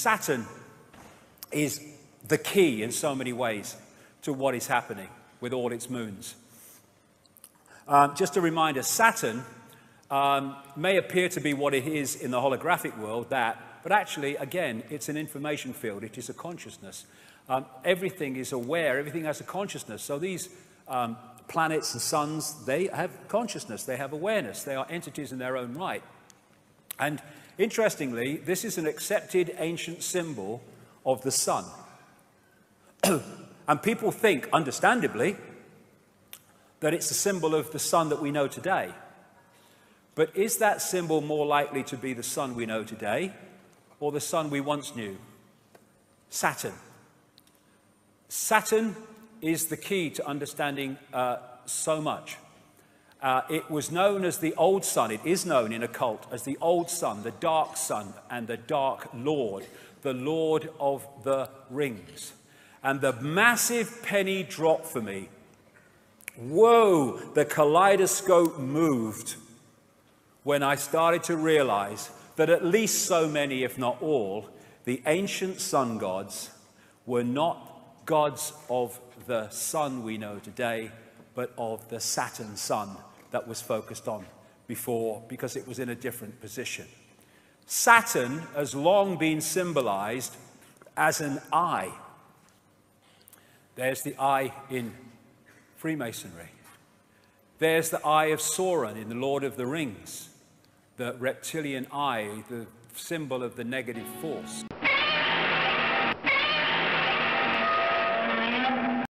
Saturn is the key in so many ways to what is happening with all its moons. Um, just a reminder Saturn um, may appear to be what it is in the holographic world, that, but actually, again, it's an information field, it is a consciousness. Um, everything is aware, everything has a consciousness. So these um, planets and suns, they have consciousness, they have awareness, they are entities in their own right. And interestingly, this is an accepted ancient symbol of the sun. and people think, understandably, that it's a symbol of the sun that we know today. But is that symbol more likely to be the sun we know today or the sun we once knew? Saturn. Saturn is the key to understanding uh, so much. Uh, it was known as the old sun, it is known in occult as the old sun, the dark sun, and the dark lord, the lord of the rings. And the massive penny dropped for me. Whoa, the kaleidoscope moved when I started to realize that at least so many, if not all, the ancient sun gods were not gods of the sun we know today, but of the Saturn sun that was focused on before because it was in a different position. Saturn has long been symbolized as an eye. There's the eye in Freemasonry. There's the eye of Sauron in The Lord of the Rings, the reptilian eye, the symbol of the negative force.